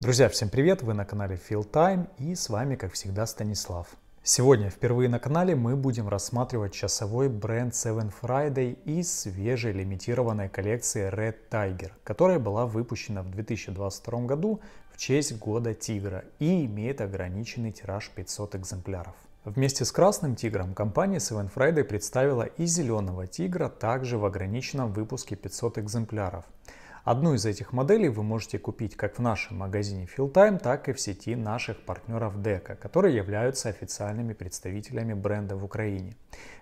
Друзья, всем привет! Вы на канале Feel Time и с вами, как всегда, Станислав. Сегодня впервые на канале мы будем рассматривать часовой бренд Seven Friday из свежей лимитированной коллекции Red Tiger, которая была выпущена в 2022 году в честь Года Тигра и имеет ограниченный тираж 500 экземпляров. Вместе с Красным Тигром компания Seven Friday представила и Зеленого Тигра также в ограниченном выпуске 500 экземпляров. Одну из этих моделей вы можете купить как в нашем магазине Fieldtime, так и в сети наших партнеров Дека, которые являются официальными представителями бренда в Украине.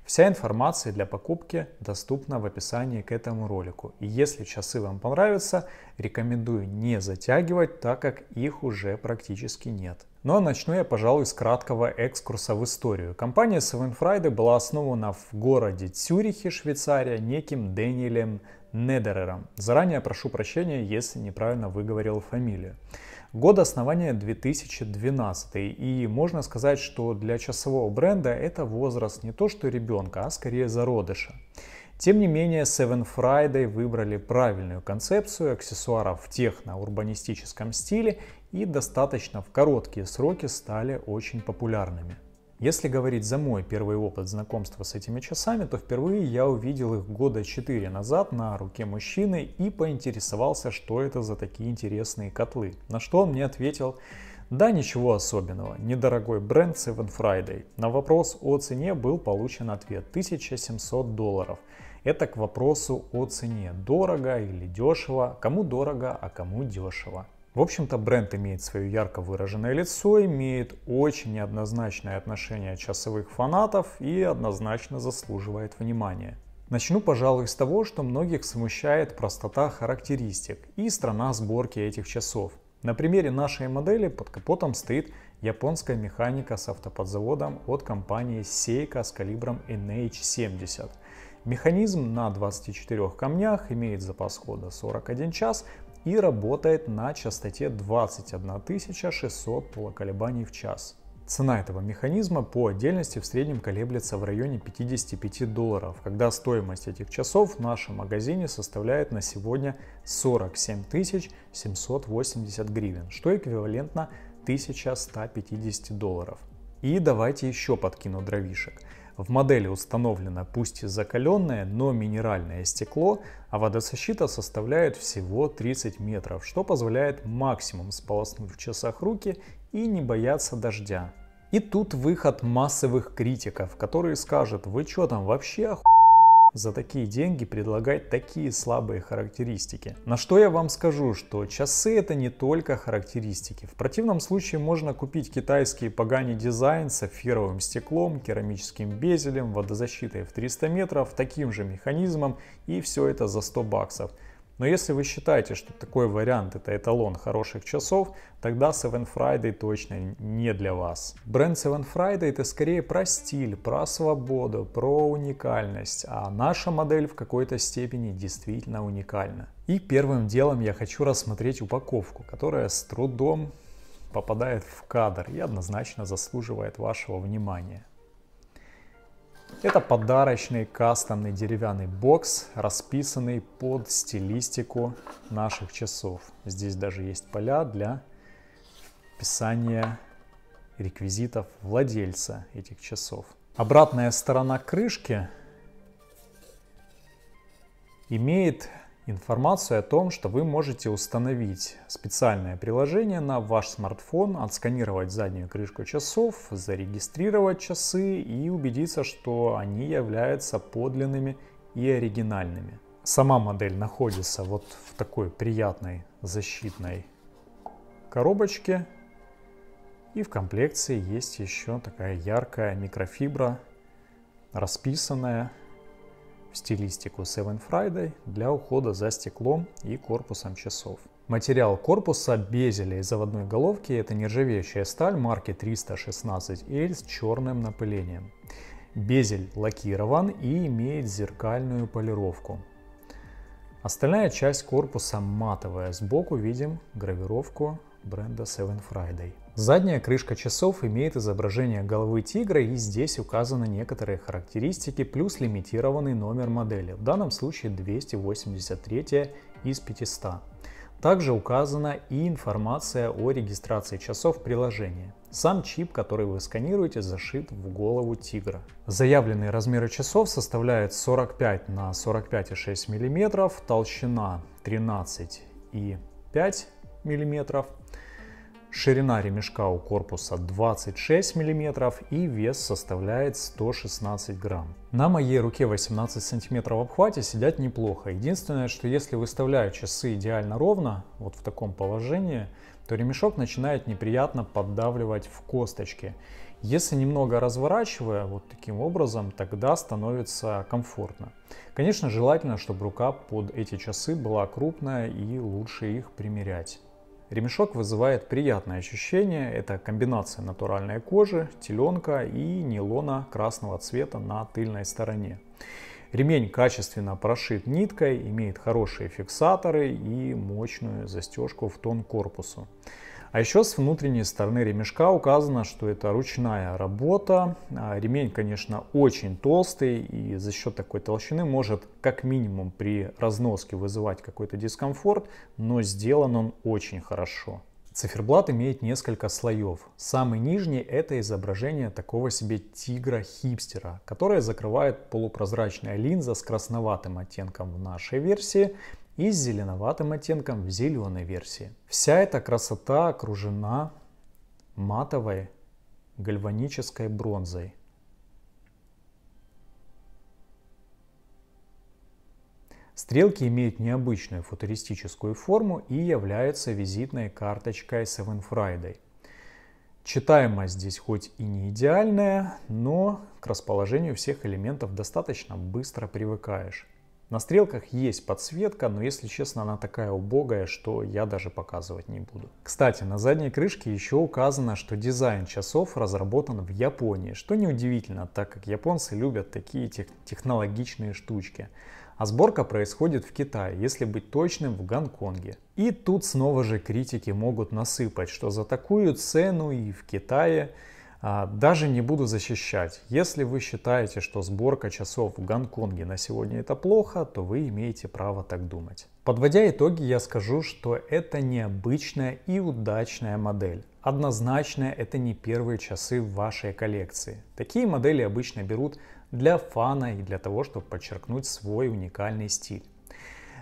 Вся информация для покупки доступна в описании к этому ролику. И если часы вам понравятся, рекомендую не затягивать, так как их уже практически нет. Но начну я, пожалуй, с краткого экскурса в историю. Компания Seven Friday была основана в городе Цюрихе, Швейцария, неким Дэниелем Недерером. Заранее прошу прощения, если неправильно выговорил фамилию. Год основания 2012 и можно сказать, что для часового бренда это возраст не то что ребенка, а скорее зародыша. Тем не менее, Seven Friday выбрали правильную концепцию аксессуаров в техно-урбанистическом стиле и достаточно в короткие сроки стали очень популярными. Если говорить за мой первый опыт знакомства с этими часами, то впервые я увидел их года 4 назад на руке мужчины и поинтересовался, что это за такие интересные котлы. На что он мне ответил, да, ничего особенного, недорогой бренд Seven Friday. На вопрос о цене был получен ответ 1700 долларов. Это к вопросу о цене, дорого или дешево, кому дорого, а кому дешево. В общем-то, бренд имеет свое ярко выраженное лицо, имеет очень неоднозначное отношение часовых фанатов и однозначно заслуживает внимания. Начну, пожалуй, с того, что многих смущает простота характеристик и страна сборки этих часов. На примере нашей модели под капотом стоит японская механика с автоподзаводом от компании Seiko с калибром NH70. Механизм на 24 камнях имеет запас хода 41 час, и работает на частоте 21 600 полуколебаний в час. Цена этого механизма по отдельности в среднем колеблется в районе 55 долларов, когда стоимость этих часов в нашем магазине составляет на сегодня 47 780 гривен, что эквивалентно 1150 долларов. И давайте еще подкину дровишек. В модели установлено пусть и закаленное, но минеральное стекло, а водозащита составляет всего 30 метров, что позволяет максимум сполоснуть в часах руки и не бояться дождя. И тут выход массовых критиков, которые скажут, вы что там вообще оху за такие деньги предлагать такие слабые характеристики. На что я вам скажу, что часы это не только характеристики. В противном случае можно купить китайский Pagani дизайн с сапфировым стеклом, керамическим безелем, водозащитой в 300 метров, таким же механизмом и все это за 100 баксов. Но если вы считаете, что такой вариант это эталон хороших часов, тогда Seven Friday точно не для вас. Бренд Seven Friday это скорее про стиль, про свободу, про уникальность, а наша модель в какой-то степени действительно уникальна. И первым делом я хочу рассмотреть упаковку, которая с трудом попадает в кадр и однозначно заслуживает вашего внимания. Это подарочный кастомный деревянный бокс, расписанный под стилистику наших часов. Здесь даже есть поля для вписания реквизитов владельца этих часов. Обратная сторона крышки имеет информацию о том, что вы можете установить специальное приложение на ваш смартфон, отсканировать заднюю крышку часов, зарегистрировать часы и убедиться, что они являются подлинными и оригинальными. Сама модель находится вот в такой приятной защитной коробочке. И в комплекции есть еще такая яркая микрофибра, расписанная стилистику Seven Friday для ухода за стеклом и корпусом часов. Материал корпуса безеля и заводной головки это нержавеющая сталь марки 316L с черным напылением. Безель лакирован и имеет зеркальную полировку. Остальная часть корпуса матовая. Сбоку видим гравировку бренда Seven Friday. Задняя крышка часов имеет изображение головы тигра и здесь указаны некоторые характеристики плюс лимитированный номер модели, в данном случае 283 из 500. Также указана и информация о регистрации часов приложения. Сам чип, который вы сканируете, зашит в голову тигра. Заявленные размеры часов составляют 45 на 45,6 мм, толщина 13,5 мм, Ширина ремешка у корпуса 26 мм и вес составляет 116 грамм. На моей руке 18 сантиметров в обхвате сидят неплохо. Единственное, что если выставляю часы идеально ровно, вот в таком положении, то ремешок начинает неприятно поддавливать в косточки. Если немного разворачивая вот таким образом, тогда становится комфортно. Конечно, желательно, чтобы рука под эти часы была крупная и лучше их примерять. Ремешок вызывает приятное ощущение. Это комбинация натуральной кожи, теленка и нейлона красного цвета на тыльной стороне. Ремень качественно прошит ниткой, имеет хорошие фиксаторы и мощную застежку в тон корпусу. А еще с внутренней стороны ремешка указано, что это ручная работа. А, ремень, конечно, очень толстый и за счет такой толщины может как минимум при разноске вызывать какой-то дискомфорт, но сделан он очень хорошо. Циферблат имеет несколько слоев. Самый нижний это изображение такого себе тигра-хипстера, которое закрывает полупрозрачная линза с красноватым оттенком в нашей версии и с зеленоватым оттенком в зеленой версии. Вся эта красота окружена матовой гальванической бронзой. Стрелки имеют необычную футуристическую форму и являются визитной карточкой Seven Friday. Читаемость здесь хоть и не идеальная, но к расположению всех элементов достаточно быстро привыкаешь. На стрелках есть подсветка, но если честно, она такая убогая, что я даже показывать не буду. Кстати, на задней крышке еще указано, что дизайн часов разработан в Японии, что неудивительно, так как японцы любят такие тех технологичные штучки. А сборка происходит в Китае, если быть точным, в Гонконге. И тут снова же критики могут насыпать, что за такую цену и в Китае даже не буду защищать. Если вы считаете, что сборка часов в Гонконге на сегодня это плохо, то вы имеете право так думать. Подводя итоги, я скажу, что это необычная и удачная модель. Однозначно это не первые часы в вашей коллекции. Такие модели обычно берут для фана и для того, чтобы подчеркнуть свой уникальный стиль.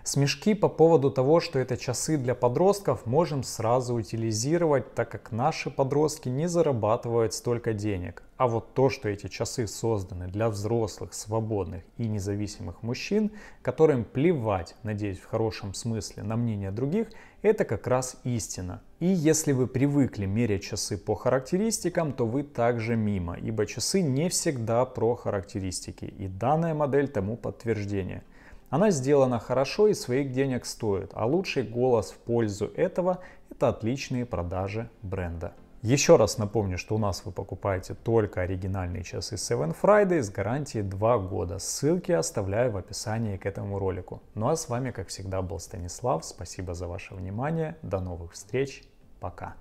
Смешки по поводу того, что это часы для подростков, можем сразу утилизировать, так как наши подростки не зарабатывают столько денег. А вот то, что эти часы созданы для взрослых, свободных и независимых мужчин, которым плевать, надеюсь в хорошем смысле, на мнение других, это как раз истина. И если вы привыкли мерять часы по характеристикам, то вы также мимо, ибо часы не всегда про характеристики, и данная модель тому подтверждение – она сделана хорошо и своих денег стоит, а лучший голос в пользу этого – это отличные продажи бренда. Еще раз напомню, что у нас вы покупаете только оригинальные часы Seven Friday с гарантией 2 года. Ссылки оставляю в описании к этому ролику. Ну а с вами, как всегда, был Станислав. Спасибо за ваше внимание. До новых встреч. Пока.